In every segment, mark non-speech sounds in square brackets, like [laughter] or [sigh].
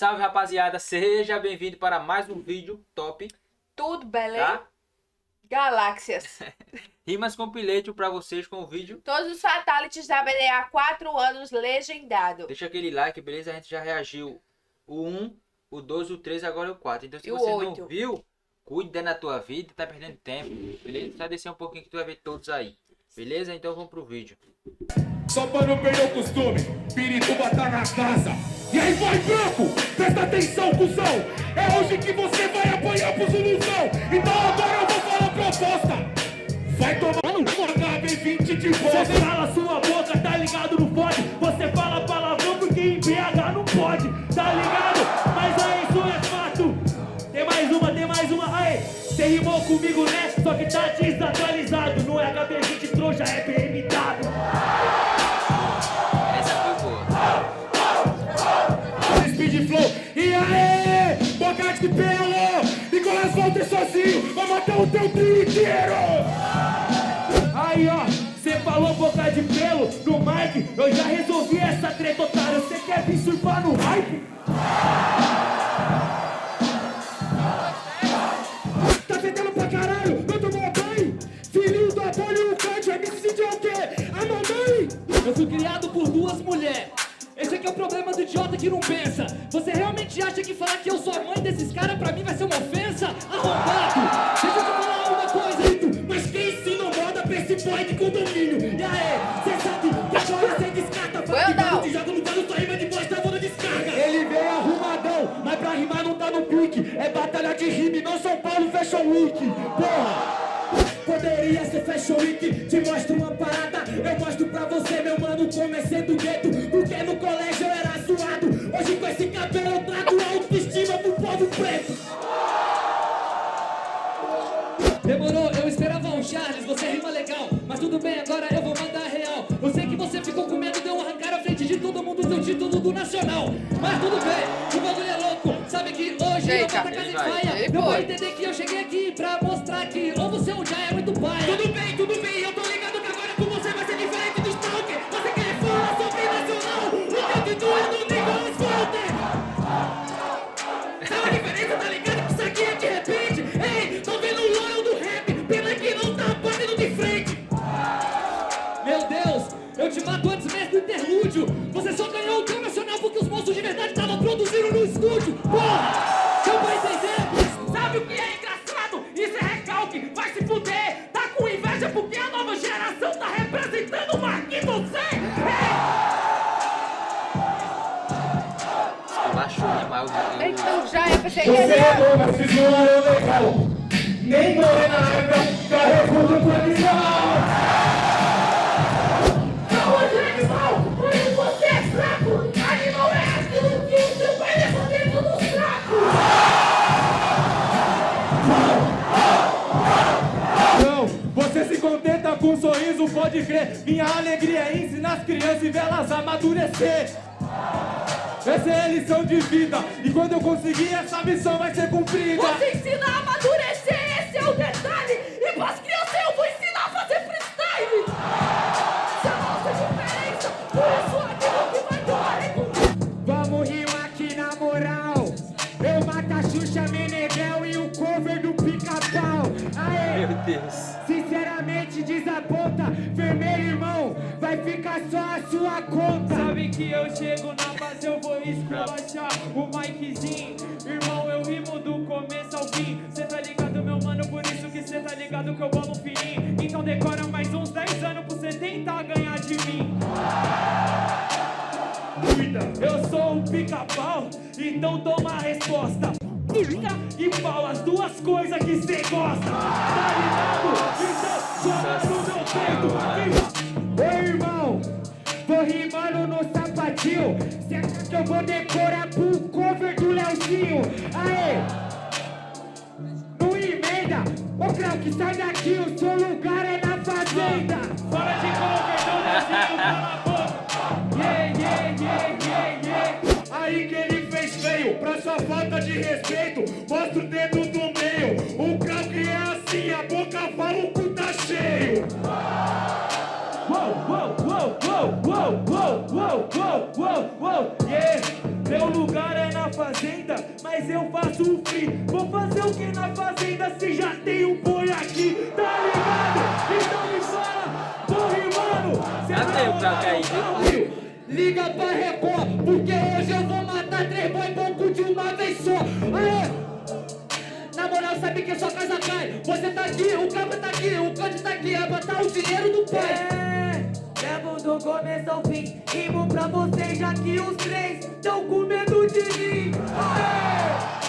Salve rapaziada, seja bem-vindo para mais um vídeo top, Tudo beleza? tá? Galáxias. [laughs] Rimas com pilete para vocês com o vídeo. Todos os fatalities da BD há 4 anos legendado. Deixa aquele like, beleza? A gente já reagiu o 1, o 2, o 3, agora o 4. Então se E você não viu, cuida na tua vida, tá perdendo tempo, beleza? Só descer um pouquinho que tu vai ver todos aí. Beleza? Então vamos pro vídeo. Só pra não perder o costume, Pirituba tá na casa. E aí vai, branco! Presta atenção, cuzão! É hoje que você vai apanhar pro Zuluzão! Então agora eu vou falar a proposta! Vai tomar no HB20 de volta! Você cala sua boca, tá ligado? Não pode. Você fala palavrão porque em BH não pode, tá ligado? Tem mais uma. Aí, você rimou comigo, né? Só que tá desatualizado. Não é HB20 trouxa, é BM dado. Essa foi boa. Speed Flow! E aí, Bocate de pelo! Nicolas Walter sozinho vai matar o teu trio inteiro! Aí, ó, você falou boca de pelo no mic. Eu já resolvi essa treta, esse boy de condomínio? E aí, cê sabe que agora cê descarta Foi ou não? te joga no pano, tua rima de voz tá na descarga Ele veio arrumadão, mas pra rimar não tá no pique É batalha de rime, não São Paulo Fashion Week Porra! Poderia ser Fashion Week, te mostro uma parada Eu mostro pra você, meu mano, como é ser do gueto Porque no colégio eu era zoado Hoje com esse cabelo eu trago do Nacional. Mas tudo bem, o bagulho é louco. Sabe que hoje eu Eita, vou tacar ele de vai. faia. Eu vou entender que eu cheguei aqui pra mostrar que ou você ou já é muito paia. Tudo bem, tudo bem, você é vocês não eram legal. Nem morena época, carregou do policial Não é animal, mas você é fraco. Animal é aquilo que o seu pai levou dentro do saco. Não, você se contenta com um sorriso, pode crer. Minha alegria é ensinar as crianças e vê-las amadurecer. Lição de vida, e quando eu conseguir, essa missão vai ser cumprida. Você ensina a amadurecer, esse é o detalhe E pras crianças eu vou ensinar a fazer freestyle Essa é a nossa diferença, por isso aquilo que vai doar é com Vamos rimar aqui na moral Eu mato a Xuxa Meneghel e o cover do pica-pau Aê! Meu Deus. Sinceramente desaponta, vermelho irmão, vai ficar só a sua conta. Sabe que eu chego na vou esculachar o Mikezinho. Irmão, eu rimo do começo ao fim. Cê tá ligado, meu mano, por isso que cê tá ligado que eu bolo fininho. Então decora mais uns 10 anos pra você tentar ganhar de mim. Eu sou o pica-pau, então toma a resposta. Pica e pau, as duas coisas que cê gosta. Eu vou decorar pro cover do Leozinho? Aê! Não emenda! Ô Krauk, sai daqui, o seu lugar é na fazenda! Fora de cover, do Leozinho, cala a boca. Yeah, yeah, yeah, yeah, yeah. Aí que ele fez feio, pra sua falta de respeito, mostra o dedo Vou fazer o que na fazenda se já tem um boi aqui, tá ligado? Então me fala, tô rimando. Cê Já tem o caído. Liga pra Record, porque hoje eu vou matar três boi pouco de uma vez só. Aê! Na moral, sabe que sua casa cai. Você tá aqui, o cabo tá aqui, o cante tá aqui, é botar o dinheiro do pai. É, levo do começo ao fim. Rimo pra vocês, já que os três tão com medo de mim. Aê,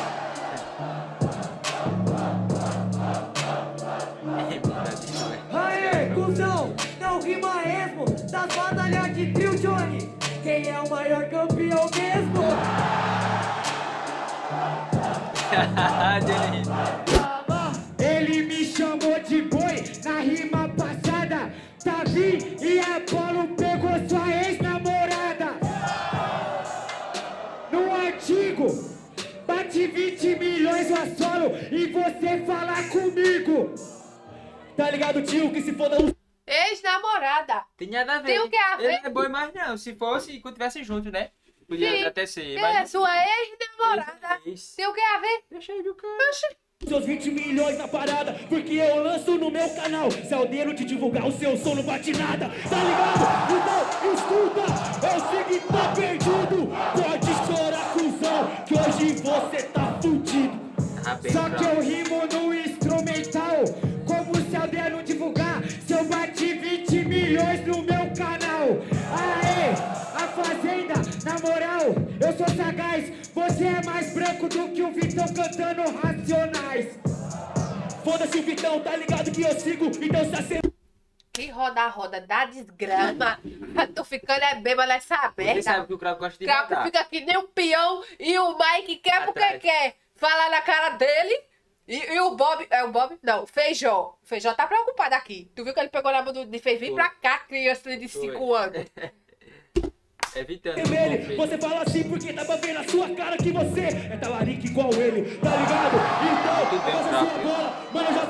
não rima esmo Das batalhas de trio, Johnny Quem é o maior campeão mesmo? [laughs] Ele me chamou de boi na rima passada. Davi e Apolo pegou sua ex-namorada. No antigo, bate 20 milhões no solo e você fala comigo. Tá ligado, tio? Que se foda o Ex-namorada. Tem nada a ver. Tem o que a ver? Ele não é boi mais não. Se fosse, quando tivesse junto, né? Podia Sim. até ser. É Mas sua ex-namorada. Tem o que a ver? Deixa aí do cara. seus 20 milhões na parada, porque eu lanço no meu canal. Saldeiro de divulgar o seu som não bate nada, tá ligado? Do que o Vitão cantando Racionais. Foda-se o Vitão, tá ligado que eu sigo, então se acende. Que roda a roda da desgrama. [laughs] Tô ficando é bêbado nessa Você merda. sabe que o Crau gosta de matar. fica que nem um peão e o Mike quer porque Atrás. quer falar na cara dele. E, e o Bob, é o Bob? Não, Feijó. Feijó tá preocupado aqui. Tu viu que ele pegou na mão do de fez vir Foi. pra cá, criança de Foi. 5 anos. [laughs] Evitando. Ele, você fala assim porque pra ver na sua cara que você é talarico igual ele, tá ligado? Então, passa sua bola, mano, já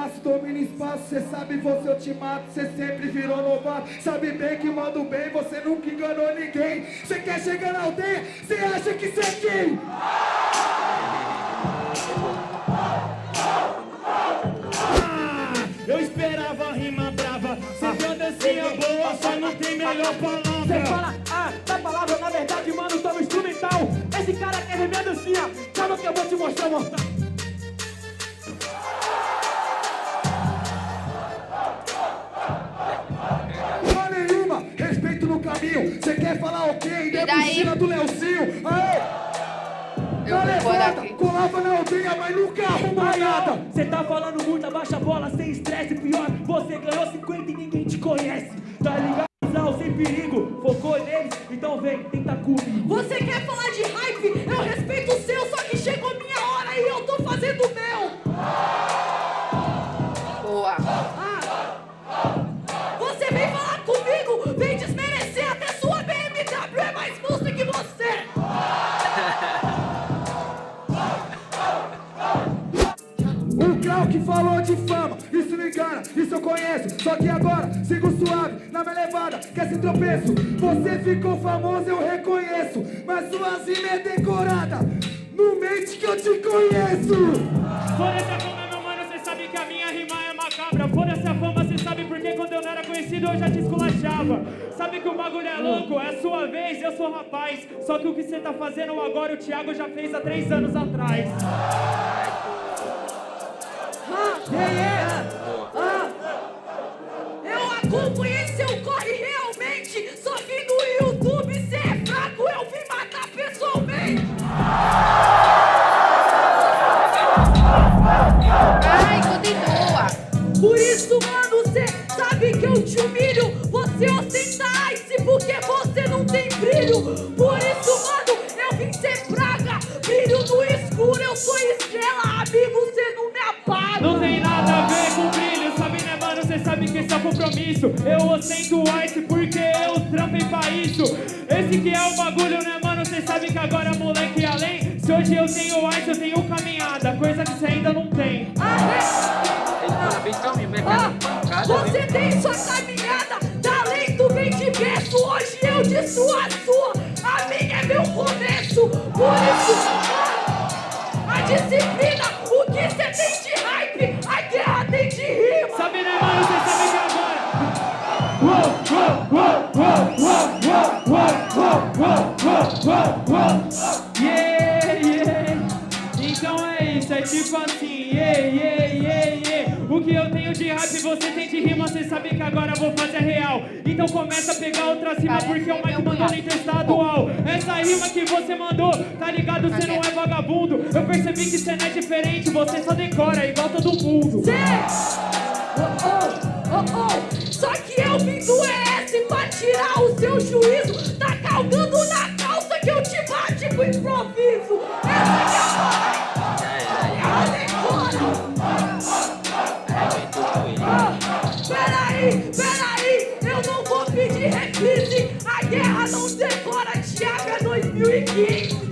cabaço, domina espaço Cê sabe, você eu te mato, cê sempre virou novato Sabe bem que mando bem, você nunca enganou ninguém Cê quer chegar na aldeia, cê acha que cê é quem? Ah, eu esperava a rima brava Cê uma dancinha boa, só não tem melhor palavra Você fala, ah, da palavra, na verdade, mano, tô no instrumental. Esse cara quer ver minha dancinha. Calma que eu vou te mostrar, mortal. Daí? do Leozinho. Aê! Eu Tá vou levanta, colava na aldeia, mas nunca arruma nada. Você tá falando muito, abaixa a bola sem estresse. Pior, você ganhou 50 e ninguém te conhece. Tá ligado? Não, sem perigo. Focou neles? Então vem, tenta comigo. Você quer falar de hype? Eu respeito engana, isso eu conheço. Só que agora sigo suave, na minha levada, quer se tropeço. Você ficou famoso, eu reconheço. Mas sua rima é decorada, não mente que eu te conheço. Por essa fama, meu mano, cê sabe que a minha rima é macabra. Por essa fama, cê sabe porque quando eu não era conhecido eu já te esculachava. Sabe que o bagulho é louco, é a sua vez, eu sou rapaz. Só que o que cê tá fazendo agora, o Thiago já fez há três anos atrás. Eu compromisso. Eu ostento Yeah, yeah. Então é isso, é tipo assim, yeah, yeah, yeah, yeah. O que eu tenho de hype, você tem de rima, você sabe que agora eu vou fazer real. Então começa a pegar outra rima, Parece porque o Mike mandou cunhado. no interestadual. Essa rima que você mandou, tá ligado? Você não é vagabundo. Eu percebi que você não é diferente, você só decora igual todo mundo. Cê- Oh, oh, oh, oh. Só que eu vim do ES pra tirar o seu juízo. Ah, Peraí, peraí, eu não vou pedir reprise. A guerra não decora, Thiago é 2015.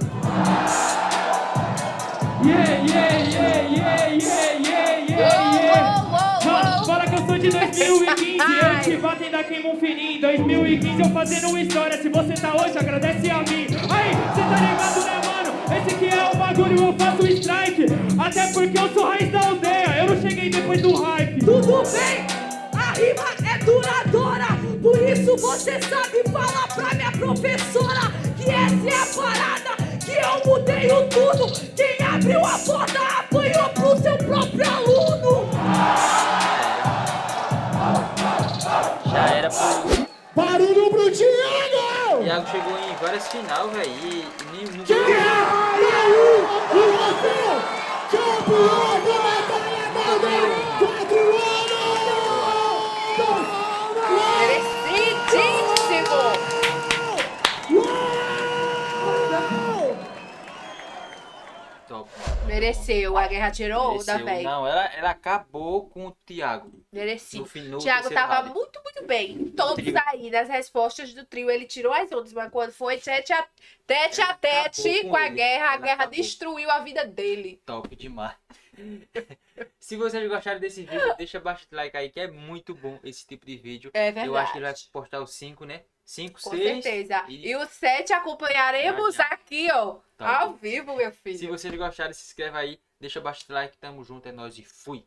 Yeah, yeah, yeah, yeah, yeah, yeah, yeah, yeah. Mano, fala que eu sou de 2015, [laughs] eu te bato ainda queimo um fininho. 2015 eu fazendo história, se você tá hoje, agradece a mim. Aí, cê tá ligado, né? Esse que é o bagulho, eu faço strike. Até porque eu sou raiz da aldeia, eu não cheguei depois do hype. Tudo bem, a rima é duradoura. Por isso você sabe falar pra minha professora que essa é a parada. Que eu mudei o tudo. Quem abriu a porta apanhou pro seu próprio aluno. Já era pro. Barulho pro Thiago! Thiago chegou em várias final, velho. E, e nem! E aí, o Rafinha, campeão Mereceu. A guerra tirou Mereceu. velho. Não, ela, ela acabou com o Thiago. Merecido. No terceiro tava round. muito, muito bem. Todos aí, nas respostas do trio, ele tirou as outras, mas quando foi tete a tete, a tete com com a guerra, a Ela guerra acabou. destruiu a vida dele. Top demais. [laughs] Se vocês gostaram desse vídeo, deixa bastante like aí, que é muito bom esse tipo de vídeo. É verdade. Eu acho que ele vai postar os 5, né? 5, Com 6. certeza. e- E o 7 acompanharemos Já, já. aqui, ó. Tá ao bom. vivo, meu filho. Se vocês gostaram, se inscreve aí, deixa bastante like, tamo junto, é nóis e fui.